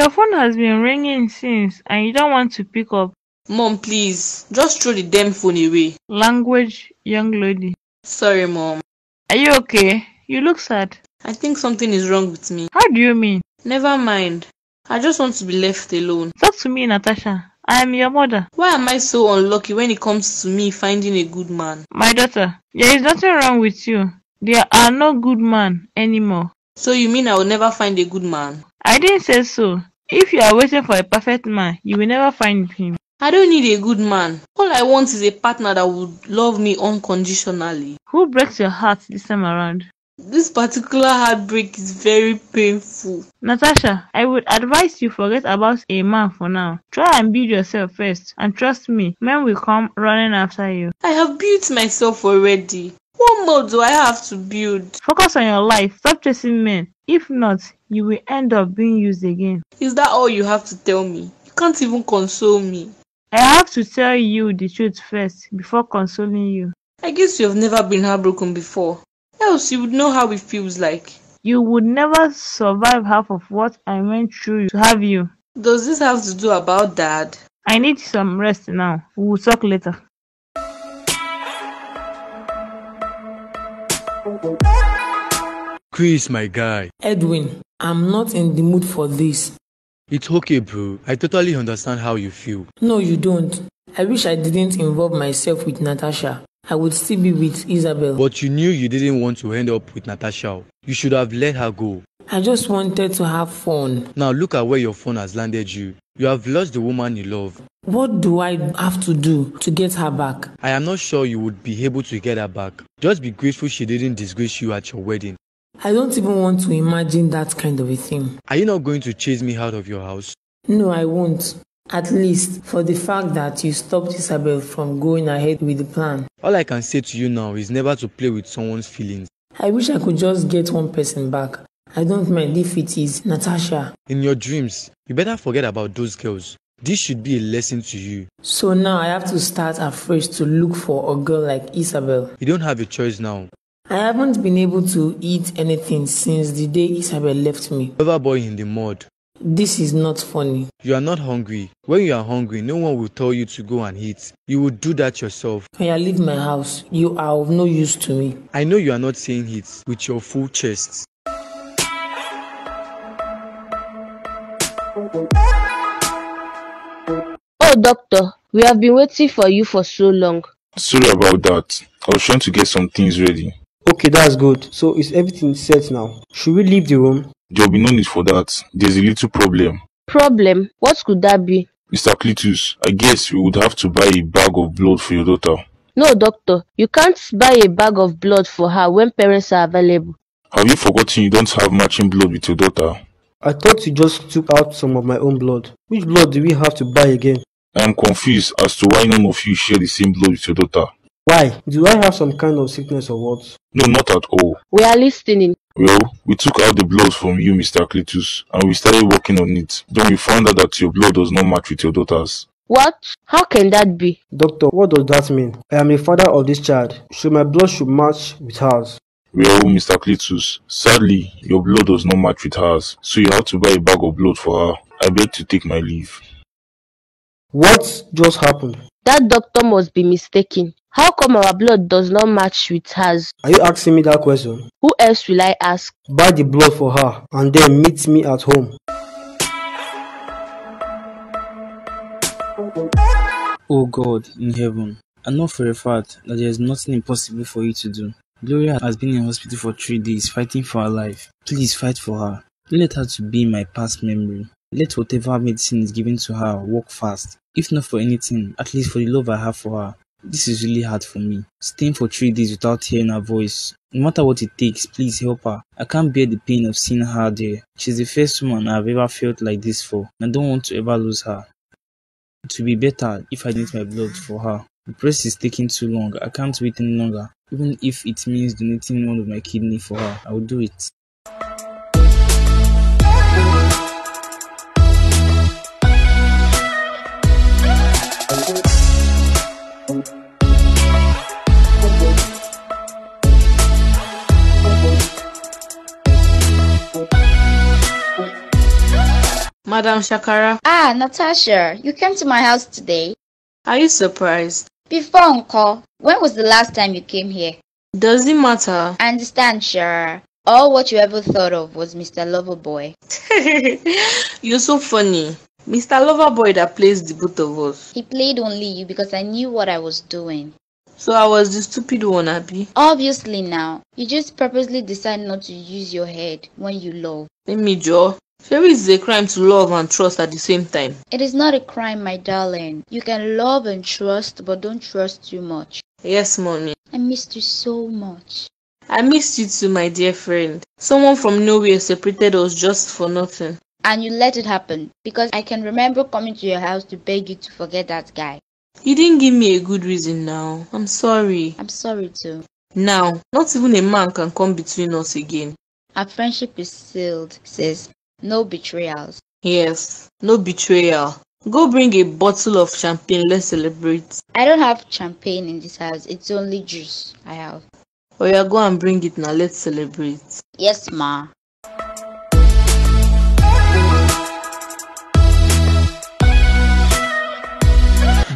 Your phone has been ringing since and you don't want to pick up. Mom, please, just throw the damn phone away. Language, young lady. Sorry, Mom. Are you okay? You look sad. I think something is wrong with me. How do you mean? Never mind. I just want to be left alone. Talk to me, Natasha. I am your mother. Why am I so unlucky when it comes to me finding a good man? My daughter, there is nothing wrong with you. There are no good men anymore. So you mean I will never find a good man? I didn't say so. If you are waiting for a perfect man, you will never find him. I don't need a good man. All I want is a partner that would love me unconditionally. Who breaks your heart this time around? This particular heartbreak is very painful. Natasha, I would advise you forget about a man for now. Try and build yourself first and trust me, men will come running after you. I have built myself already. What more do I have to build? Focus on your life, stop chasing men. If not, you will end up being used again. Is that all you have to tell me? You can't even console me. I have to tell you the truth first before consoling you. I guess you have never been heartbroken before. Else you would know how it feels like. You would never survive half of what I went through to have you. Does this have to do about dad? I need some rest now. We will talk later. Chris, my guy. Edwin, I'm not in the mood for this. It's okay, bro. I totally understand how you feel. No, you don't. I wish I didn't involve myself with Natasha. I would still be with Isabel. But you knew you didn't want to end up with Natasha. You should have let her go. I just wanted to have fun. Now look at where your phone has landed you. You have lost the woman you love. What do I have to do to get her back? I am not sure you would be able to get her back. Just be grateful she didn't disgrace you at your wedding. I don't even want to imagine that kind of a thing. Are you not going to chase me out of your house? No, I won't. At least for the fact that you stopped Isabel from going ahead with the plan. All I can say to you now is never to play with someone's feelings. I wish I could just get one person back. I don't mind if it is Natasha. In your dreams, you better forget about those girls. This should be a lesson to you. So now I have to start afresh to look for a girl like Isabel. You don't have a choice now. I haven't been able to eat anything since the day Isabel left me. Lover boy in the mud. This is not funny. You are not hungry. When you are hungry, no one will tell you to go and eat. You will do that yourself. When I leave my house, you are of no use to me. I know you are not saying it with your full chest. Doctor, we have been waiting for you for so long. Sorry about that. I was trying to get some things ready. Okay, that's good. So is everything set now? Should we leave the room? There will be no need for that. There's a little problem. Problem? What could that be? Mr. Cletus, I guess we would have to buy a bag of blood for your daughter. No, doctor, you can't buy a bag of blood for her when parents are available. Have you forgotten you don't have matching blood with your daughter? I thought you just took out some of my own blood. Which blood do we have to buy again? I am confused as to why none of you share the same blood with your daughter. Why? Do I have some kind of sickness or what? No, not at all. We are listening. Well, we took out the blood from you, Mr. Cletus, and we started working on it. Then we found out that your blood does not match with your daughter's. What? How can that be? Doctor, what does that mean? I am the father of this child, so my blood should match with hers. Well, Mr. Cletus, sadly, your blood does not match with hers, so you have to buy a bag of blood for her. I beg to take my leave. What just happened? That doctor must be mistaken. How come our blood does not match with hers? Are you asking me that question? Who else will I ask? Buy the blood for her and then meet me at home. Oh God in heaven, I know for a fact that there is nothing impossible for you to do. Gloria has been in hospital for three days fighting for her life. Please fight for her. Don't let her to be my past memory. Let whatever medicine is given to her work fast. If not for anything, at least for the love I have for her. This is really hard for me. Staying for three days without hearing her voice. No matter what it takes, please help her. I can't bear the pain of seeing her there. She's the first woman I've ever felt like this for. I don't want to ever lose her. It would be better if I donate my blood for her. The process is taking too long. I can't wait any longer. Even if it means donating one of my kidney for her, I will do it. Madam Shakara, Ah, Natasha, you came to my house today. are you surprised? Before Uncle, when was the last time you came here? Does it matter? I understand, sure. All what you ever thought of was Mr. Loverboy. You're so funny. Mr. Loverboy that plays the both of us. He played only you because I knew what I was doing. So I was the stupid one, Abby. Obviously now, you just purposely decide not to use your head when you love. Let me draw. Sherry is a crime to love and trust at the same time. It is not a crime, my darling. You can love and trust, but don't trust too much. Yes, mommy. I missed you so much. I missed you too, my dear friend. Someone from nowhere separated us just for nothing. And you let it happen because I can remember coming to your house to beg you to forget that guy. You didn't give me a good reason now. I'm sorry. I'm sorry too. Now, not even a man can come between us again. Our friendship is sealed, sis. No betrayals. Yes, no betrayal. Go bring a bottle of champagne, let's celebrate. I don't have champagne in this house. It's only juice I have. Or yeah, go and bring it now, let's celebrate. Yes, ma.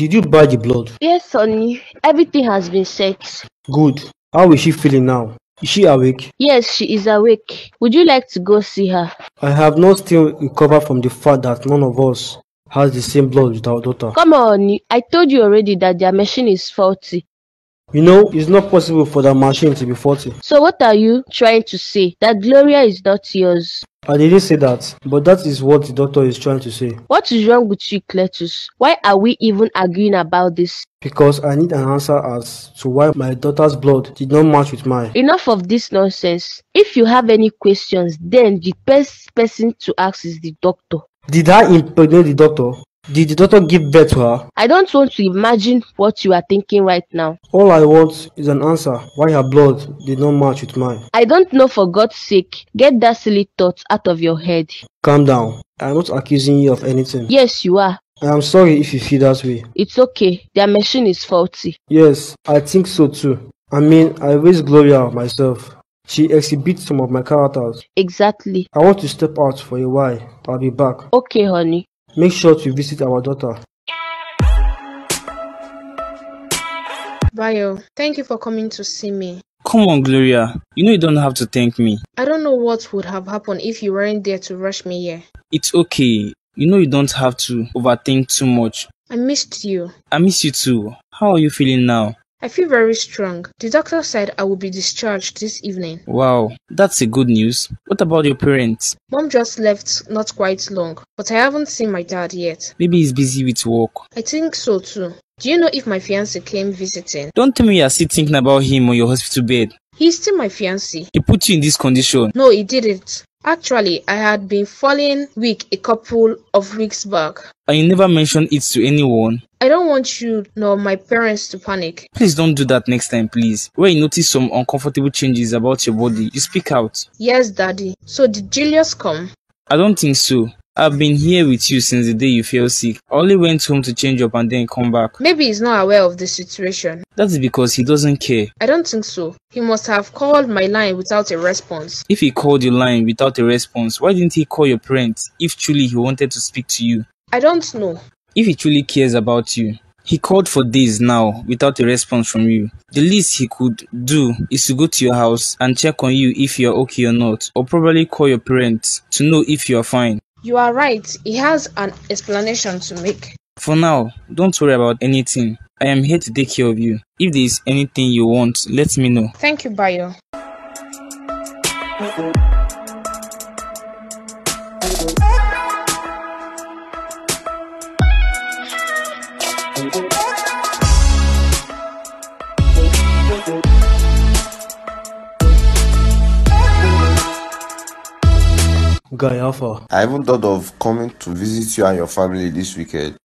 Did you buy the blood? Yes, honey. Everything has been set. Good. How is she feeling now? Is she awake? Yes, she is awake. Would you like to go see her? I have not still recovered from the fact that none of us has the same blood with our daughter. Come on. I told you already that their machine is faulty. You know, it's not possible for that machine to be faulty. So what are you trying to say? That Gloria is not yours? I didn't say that, but that is what the doctor is trying to say. What is wrong with you, Cletus? Why are we even arguing about this? Because I need an answer as to why my daughter's blood did not match with mine. Enough of this nonsense. If you have any questions, then the best person to ask is the doctor. Did I impregnate the doctor? Did the doctor give birth to her? I don't want to imagine what you are thinking right now. All I want is an answer why her blood did not match with mine. I don't know for God's sake. Get that silly thought out of your head. Calm down. I'm not accusing you of anything. Yes, you are. I am sorry if you feel that way. It's okay. Their machine is faulty. Yes, I think so too. I mean, I raised Gloria myself. She exhibits some of my characters. Exactly. I want to step out for a while. I'll be back. Okay, honey. Make sure to visit our daughter. Bayo, thank you for coming to see me. Come on, Gloria. You know you don't have to thank me. I don't know what would have happened if you weren't there to rush me here. It's okay. You know you don't have to overthink too much. I missed you. I miss you too. How are you feeling now? I feel very strong. The doctor said I will be discharged this evening. Wow, that's a good news. What about your parents? Mom just left not quite long, but I haven't seen my dad yet. Maybe he's busy with work. I think so too. Do you know if my fiance came visiting? Don't tell me you're still thinking about him on your hospital bed. He's still my fiance. He put you in this condition. No, he didn't. Actually, I had been falling weak a couple of weeks back. You never mentioned it to anyone. I don't want you nor my parents to panic. Please don't do that next time, please. When you notice some uncomfortable changes about your body, you speak out. Yes, daddy. So did Julius come? I don't think so. I've been here with you since the day you fell sick. I only went home to change up and then come back. Maybe he's not aware of the situation. That is because he doesn't care. I don't think so. He must have called my line without a response. If he called your line without a response, why didn't he call your parents if truly he wanted to speak to you? I don't know. If he truly cares about you, he called for days now without a response from you. The least he could do is to go to your house and check on you if you're okay or not, or probably call your parents to know if you're fine. You are right. He has an explanation to make. For now, don't worry about anything. I am here to take care of you. If there is anything you want, let me know. Thank you, Bayo. Guy Alpha, I even thought of coming to visit you and your family this weekend.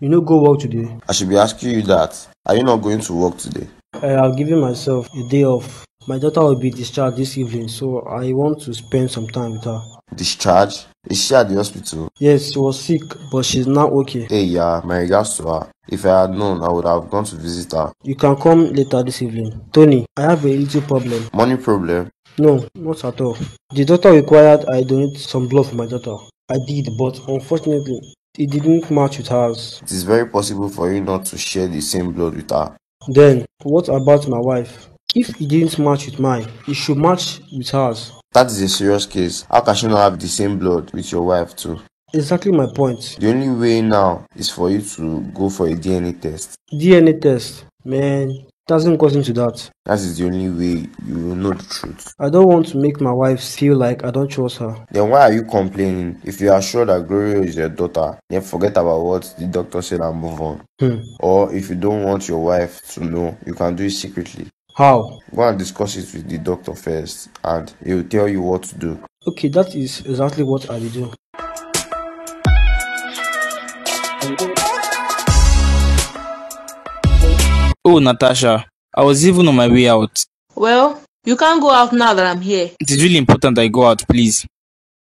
you no go work today. I should be asking you that. Are you not going to work today? I have given myself a day off. My daughter will be discharged this evening, so I want to spend some time with her. Discharge? Is she at the hospital? Yes, she was sick, but she's now okay. Hey, yeah, my regards to her. If I had known, I would have gone to visit her. You can come later this evening. Tony, I have a little problem. Money problem? No, not at all. The doctor required I donate some blood for my daughter. I did, but unfortunately, it didn't match with hers. It is very possible for you not to share the same blood with her. Then, what about my wife? If it didn't match with mine, it should match with hers. That is a serious case. How can she not have the same blood with your wife too? Exactly my point. The only way now is for you to go for a DNA test. DNA test, man, doesn't go into that. That is the only way you will know the truth. I don't want to make my wife feel like I don't trust her. Then why are you complaining? If you are sure that Gloria is your daughter, then forget about what the doctor said and move on. Hmm. Or if you don't want your wife to know, you can do it secretly. How? Go and discuss it with the doctor first, and he will tell you what to do. Okay, that is exactly what I will do. Oh, Natasha, I was even on my way out. Well, you can't go out now that I'm here. It is really important I go out, please.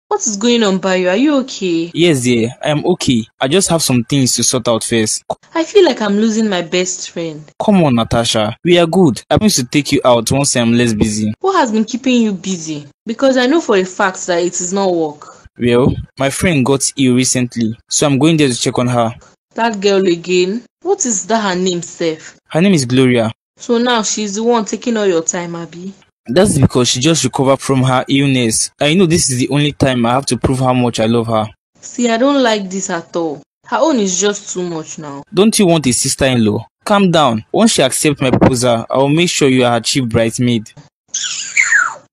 What is going on, Bayo? Are you okay? Yes, dear, I am okay. I just have some things to sort out first. I feel like I'm losing my best friend. Come on, Natasha. We are good. I promise to take you out once I am less busy. What has been keeping you busy? Because I know for a fact that it is not work. Well, my friend got ill recently, so I'm going there to check on her. That girl again? What is that her name, Seth? Her name is Gloria. So now she's the one taking all your time, Abby. That's because she just recovered from her illness. I know this is the only time I have to prove how much I love her. See, I don't like this at all. Her own is just too much now. Don't you want a sister-in-law? Calm down. Once she accepts my proposal, I will make sure you are her chief bridesmaid.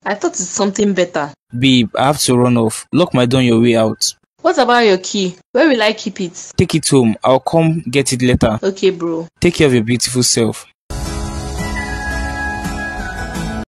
I thought it's something better. Babe, I have to run off. Lock my door on your way out. What about your key? Where will I keep it? Take it home. I'll come get it later. Okay, bro. Take care of your beautiful self.